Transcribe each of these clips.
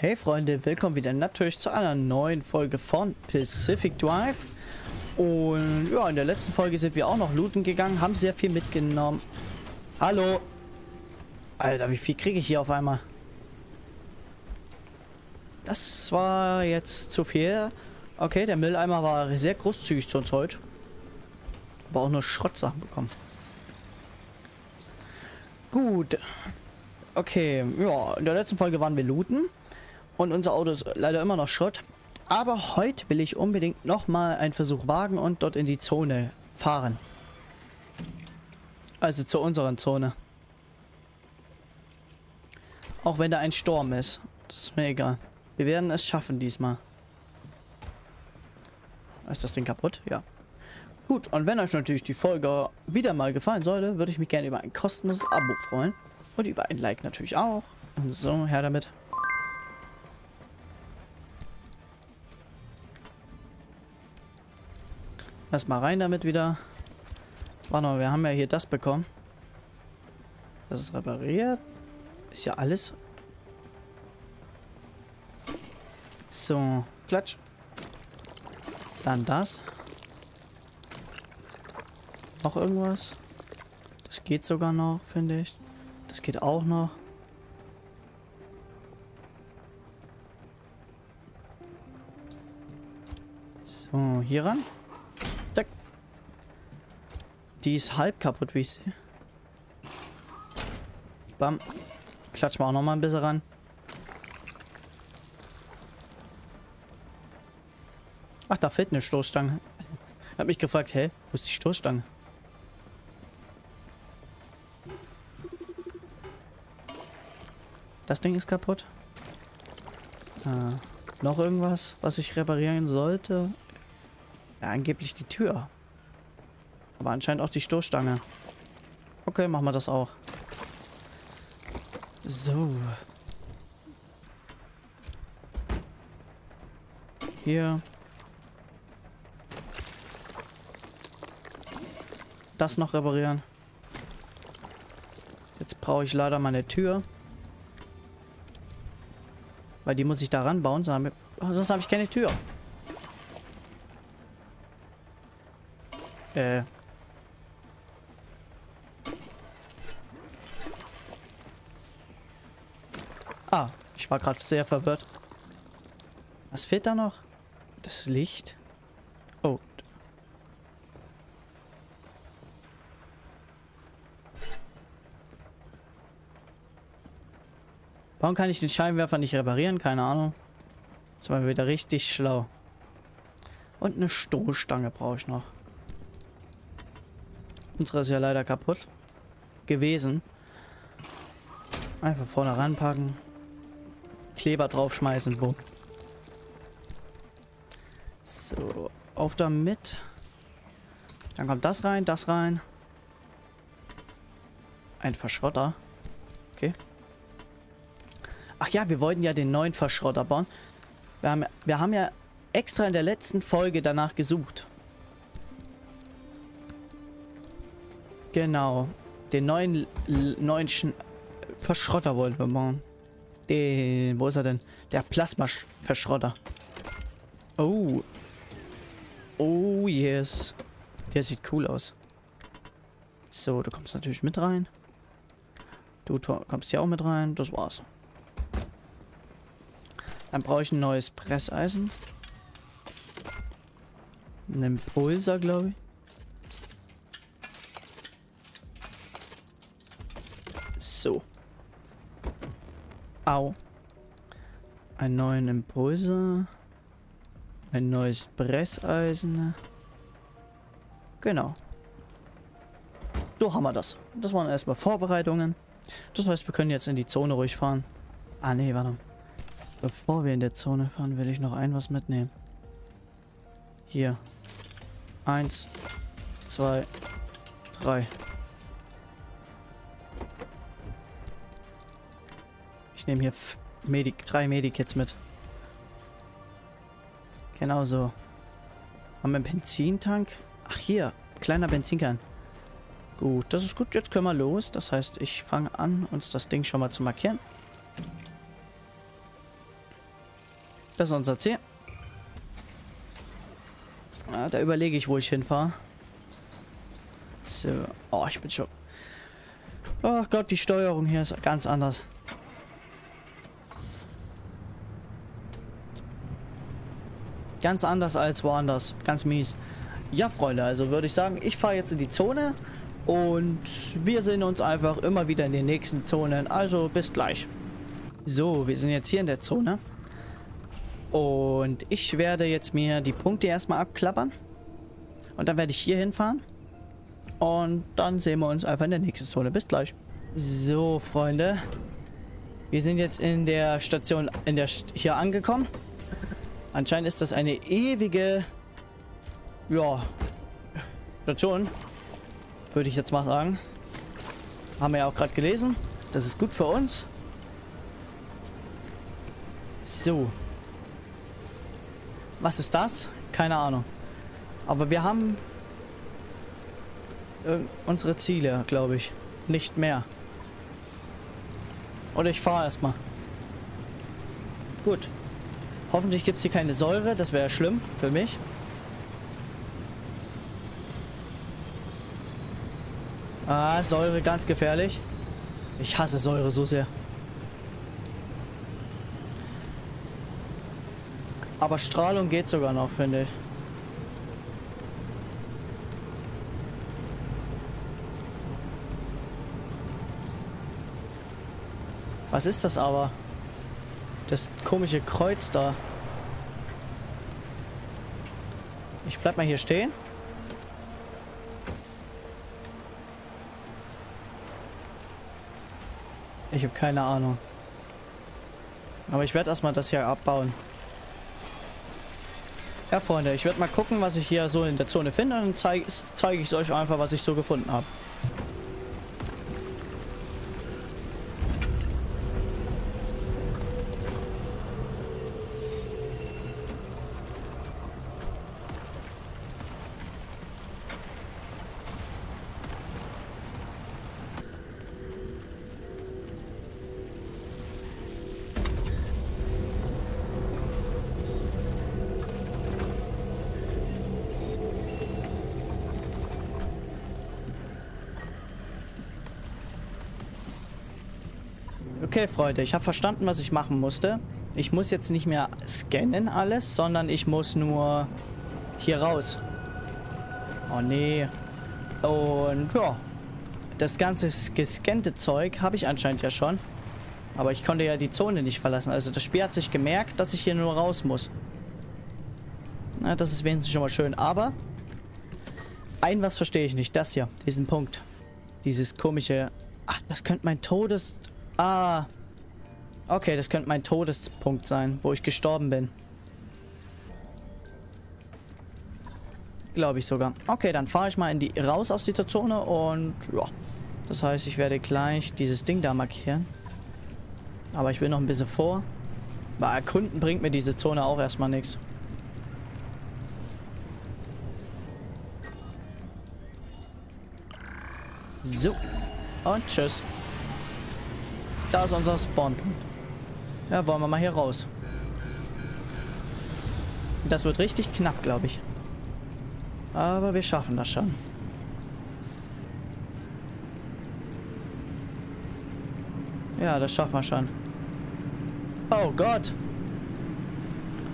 Hey Freunde, willkommen wieder natürlich zu einer neuen Folge von Pacific Drive. Und ja, in der letzten Folge sind wir auch noch looten gegangen, haben sehr viel mitgenommen. Hallo. Alter, wie viel kriege ich hier auf einmal? Das war jetzt zu viel. Okay, der Mülleimer war sehr großzügig zu uns heute. Aber auch nur Schrottsachen bekommen. Gut. Okay, ja, in der letzten Folge waren wir looten. Und unser Auto ist leider immer noch Schrott. Aber heute will ich unbedingt nochmal einen Versuch wagen und dort in die Zone fahren. Also zu unserer Zone. Auch wenn da ein Sturm ist. Das ist mir egal. Wir werden es schaffen diesmal. Ist das Ding kaputt? Ja. Gut, und wenn euch natürlich die Folge wieder mal gefallen sollte, würde ich mich gerne über ein kostenloses Abo freuen. Und über ein Like natürlich auch. Und so, her damit. Erstmal rein damit wieder. Warte mal, wir haben ja hier das bekommen. Das ist repariert. Ist ja alles. So, klatsch. Dann das. Noch irgendwas? Das geht sogar noch, finde ich. Das geht auch noch. So, hier ran. Die ist halb kaputt, wie ich sehe. Bam. Klatschen wir auch noch mal ein bisschen ran. Ach, da fehlt eine Stoßstange. Hab mich gefragt, hä, wo ist die Stoßstange? Das Ding ist kaputt. Ah, noch irgendwas, was ich reparieren sollte? Ja, angeblich die Tür. Aber anscheinend auch die Stoßstange. Okay, machen wir das auch. So. Hier. Das noch reparieren. Jetzt brauche ich leider meine Tür. Weil die muss ich da ranbauen, sonst habe ich keine Tür. Äh, war gerade sehr verwirrt. Was fehlt da noch? Das Licht? Oh. Warum kann ich den Scheinwerfer nicht reparieren? Keine Ahnung. Das war wieder richtig schlau. Und eine Stoßstange brauche ich noch. Unsere ist ja leider kaputt. Gewesen. Einfach vorne ranpacken. Kleber draufschmeißen. Boom. So, auf damit. Dann kommt das rein, das rein. Ein Verschrotter. Okay. Ach ja, wir wollten ja den neuen Verschrotter bauen. Wir haben, wir haben ja extra in der letzten Folge danach gesucht. Genau. Den neuen, neuen Sch Verschrotter wollten wir bauen. Den, wo ist er denn? Der Plasma-Verschrotter. Oh. Oh, yes. Der sieht cool aus. So, du kommst natürlich mit rein. Du kommst hier auch mit rein. Das war's. Dann brauche ich ein neues Presseisen. Einen Impulser, glaube ich. So. Au. Einen neuen Impulser. Ein neues Presseisen. Genau. So haben wir das. Das waren erstmal Vorbereitungen. Das heißt, wir können jetzt in die Zone ruhig fahren. Ah, nee, warte. Bevor wir in der Zone fahren, will ich noch ein was mitnehmen. Hier. Eins, zwei, drei. Nehme hier Medik, drei Medikits mit. Genau so. Haben wir einen Benzintank? Ach hier, kleiner Benzinkern. Gut, das ist gut. Jetzt können wir los. Das heißt, ich fange an, uns das Ding schon mal zu markieren. Das ist unser Ziel. Ah, da überlege ich, wo ich hinfahre. So. Oh, ich bin schon... Oh Gott, die Steuerung hier ist ganz anders. Ganz anders als woanders. Ganz mies. Ja, Freunde, also würde ich sagen, ich fahre jetzt in die Zone und wir sehen uns einfach immer wieder in den nächsten Zonen. Also bis gleich. So, wir sind jetzt hier in der Zone. Und ich werde jetzt mir die Punkte erstmal abklappern. Und dann werde ich hier hinfahren. Und dann sehen wir uns einfach in der nächsten Zone. Bis gleich. So, Freunde. Wir sind jetzt in der Station in der hier angekommen. Anscheinend ist das eine ewige ja, Station. Würde ich jetzt mal sagen. Haben wir ja auch gerade gelesen. Das ist gut für uns. So. Was ist das? Keine Ahnung. Aber wir haben äh, unsere Ziele, glaube ich. Nicht mehr. Oder ich fahre erstmal. Gut. Hoffentlich gibt es hier keine Säure. Das wäre schlimm für mich. Ah, Säure, ganz gefährlich. Ich hasse Säure so sehr. Aber Strahlung geht sogar noch, finde ich. Was ist das aber? Das komische Kreuz da. Ich bleib mal hier stehen. Ich habe keine Ahnung. Aber ich werde erstmal das hier abbauen. Ja, Freunde, ich werde mal gucken, was ich hier so in der Zone finde. Und dann zeige zeig ich euch einfach, was ich so gefunden habe. Okay, Freunde, ich habe verstanden, was ich machen musste. Ich muss jetzt nicht mehr scannen alles, sondern ich muss nur hier raus. Oh nee. Und ja, das ganze gescannte Zeug habe ich anscheinend ja schon. Aber ich konnte ja die Zone nicht verlassen. Also das Spiel hat sich gemerkt, dass ich hier nur raus muss. Na, das ist wenigstens schon mal schön. Aber ein was verstehe ich nicht. Das hier, diesen Punkt. Dieses komische... Ach, das könnte mein Todes... Ah. Okay, das könnte mein Todespunkt sein, wo ich gestorben bin. Glaube ich sogar. Okay, dann fahre ich mal in die, raus aus dieser Zone und ja. Das heißt, ich werde gleich dieses Ding da markieren. Aber ich will noch ein bisschen vor. Bei Erkunden bringt mir diese Zone auch erstmal nichts. So. Und tschüss. Da ist unser Spawnpunkt. Ja, wollen wir mal hier raus. Das wird richtig knapp, glaube ich. Aber wir schaffen das schon. Ja, das schaffen wir schon. Oh Gott.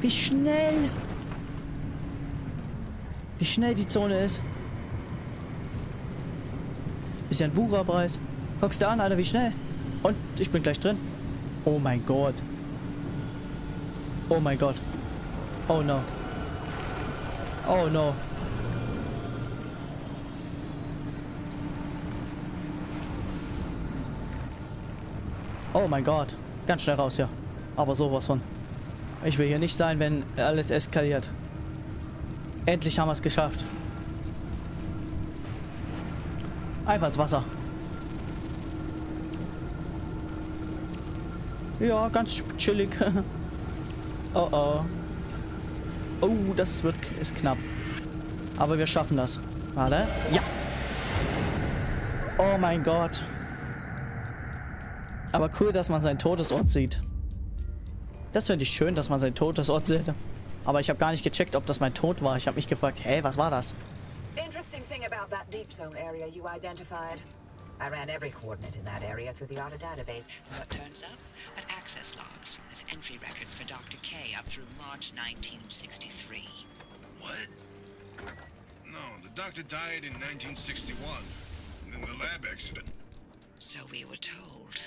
Wie schnell. Wie schnell die Zone ist. Ist ja ein Wura-Preis. Guckst du an, Alter, wie schnell. Ich bin gleich drin. Oh mein Gott. Oh mein Gott. Oh no. Oh no. Oh mein Gott. Ganz schnell raus hier. Aber sowas von. Ich will hier nicht sein, wenn alles eskaliert. Endlich haben wir es geschafft. Einfach ins Wasser. Ja, ganz chillig. oh oh. Oh, das wird ist knapp. Aber wir schaffen das. Warte. Ja. Oh mein Gott. Aber cool, dass man seinen Todesort sieht. Das finde ich schön, dass man sein Todesort sieht. Aber ich habe gar nicht gecheckt, ob das mein Tod war. Ich habe mich gefragt, hey, was war das? Interesting thing about that deep zone area you identified. I ran every coordinate in that area through the AUTA database. What turns up? An access logs with entry records for Dr. K up through March 1963. What? No, the doctor died in 1961. In the lab accident. So we were told.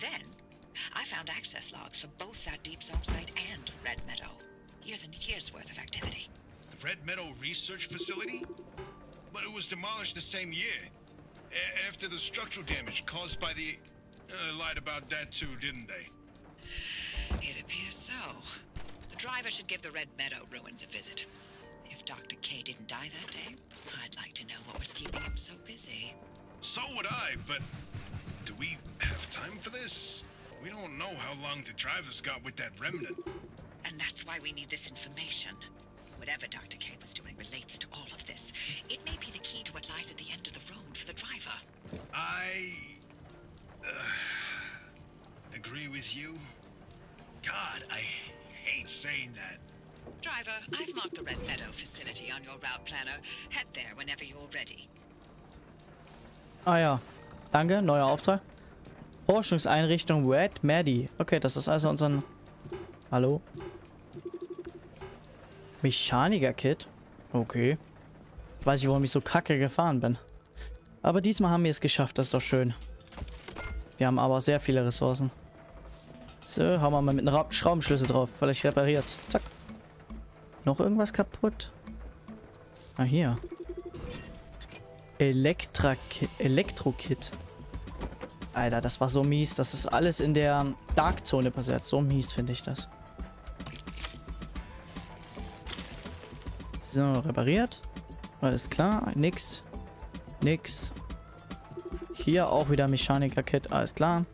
Then, I found access logs for both that deep zone site and Red Meadow. Years and years worth of activity. The Red Meadow Research Facility? But it was demolished the same year. After the structural damage caused by the... Uh, lied about that too, didn't they? It appears so. The driver should give the Red Meadow ruins a visit. If Dr. K didn't die that day, I'd like to know what was keeping him so busy. So would I, but... Do we have time for this? We don't know how long the driver's got with that remnant. And that's why we need this information. Whatever Dr. K was doing relates to all of this. It may be the key to what lies at the end of the road for the driver. I... Uh, agree with you. God, I hate saying that. Driver, I've marked the Red Meadow facility on your route planner. Head there whenever you're ready. Ah ja. Danke, neuer Auftrag. Forschungseinrichtung Red Maddie. Okay, das ist also unser... Hallo? Mechaniker-Kit? Okay. Jetzt weiß ich, warum ich so kacke gefahren bin. Aber diesmal haben wir es geschafft, das ist doch schön. Wir haben aber sehr viele Ressourcen. So, haben wir mal mit einem Ra Schraubenschlüssel drauf. Vielleicht repariert Zack. Noch irgendwas kaputt? Ah, hier. Elektro-Kit. Alter, das war so mies. Das ist alles in der Dark-Zone passiert. So mies finde ich das. So, repariert. Alles klar. Nix. Nix. Hier auch wieder Mechaniker-Kit. Alles klar.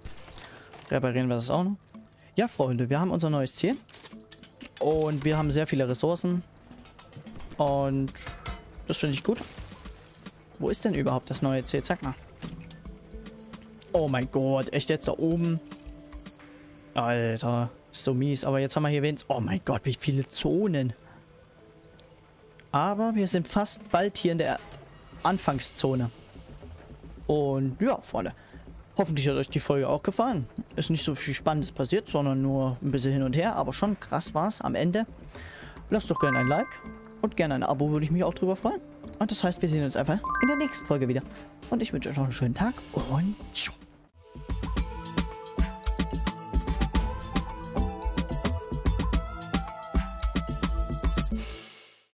Reparieren wir das auch noch. Ja, Freunde, wir haben unser neues Ziel. Und wir haben sehr viele Ressourcen. Und das finde ich gut. Wo ist denn überhaupt das neue Ziel? Zeig mal. Oh mein Gott, echt jetzt da oben? Alter, ist so mies. Aber jetzt haben wir hier wenigstens... Oh mein Gott, wie viele Zonen. Aber wir sind fast bald hier in der Anfangszone. Und ja, Freunde. Hoffentlich hat euch die Folge auch gefallen. Ist nicht so viel Spannendes passiert, sondern nur ein bisschen hin und her. Aber schon krass war es am Ende. Lasst doch gerne ein Like und gerne ein Abo, würde ich mich auch drüber freuen. Und das heißt, wir sehen uns einfach in der nächsten Folge wieder. Und ich wünsche euch noch einen schönen Tag und ciao.